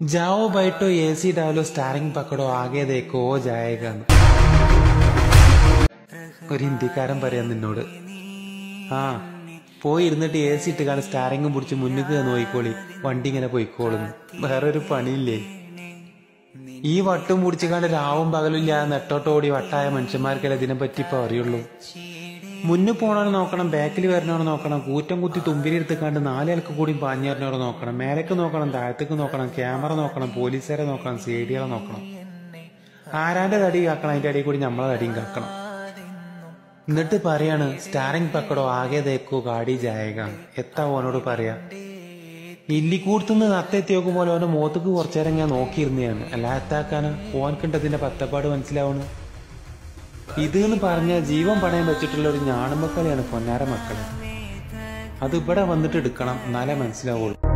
जाओ बैठो एसी डालो സ്റ്റാറിംഗ് പക്കടോ ആകെ ദേക്കോ ജായക ഒരു ഹിന്ദിക്കാരൻ പറയാൻ നിന്നോട് ആ പോയി ഇരുന്നിട്ട് എ സി ഇട്ട് കാണാൻ സ്റ്റാറിങ്ങും പിടിച്ച് മുന്നിൽ നോയിക്കോളി വണ്ടി ഇങ്ങനെ പോയിക്കോളുന്നു വേറൊരു പണിയില്ലേ ഈ വട്ടും പിടിച്ച് കണ്ട് രാവും പകലും ഇല്ലാതെ നെട്ടോട്ടോടി വട്ടായ മനുഷ്യന്മാർക്കല്ലേ ഇതിനെ പറ്റി ഇപ്പൊ അറിയുള്ളൂ മുന്നിൽ പോണവനെ നോക്കണം ബാക്കിൽ വരണോ നോക്കണം കൂറ്റം കുത്തി തുമ്പിലെടുത്ത് കണ്ട് നാലേൽക്ക് കൂടി പാഞ്ഞേറിനവരെ നോക്കണം മേലേക്ക് നോക്കണം താഴത്തേക്ക് നോക്കണം ക്യാമറ നോക്കണം പോലീസുകാരെ നോക്കണം സി നോക്കണം. ആരാന്റെ തടി കാക്കണം അതിന്റെ അടിയിൽ കൂടി നമ്മളെ തടിയും കാക്കണം. എന്നിട്ട് പറയാണ് സ്റ്റാറിംഗ് പക്കടോ ആകെ തേക്കോ കാടി ജായക. എത്താ ഓനോട് പറയാ. ഇല്ലിക്കൂടത്തുനിന്ന് നത്തെത്തി നോക്കുമ്പോൾ ഓന്റെ മുഖത്തേക്ക് കുറച്ചേരം ഞാൻ നോക്കിയിരുന്നെയാണ് അല്ല ഓൻ കണ്ടതിന്റെ പത്തപ്പാട് മനസ്സിലാവണ്? ഇത് എന്ന് പറഞ്ഞാൽ ജീവൻ പണയം വെച്ചിട്ടുള്ള ഒരു ഞാണുമക്കളെയാണ് പൊന്നാര മക്കളെ. അത് ഇവിടെ വന്നിട്ട് എടുക്കണം. എന്നാലേ മനസ്സിലാവുള്ളൂ.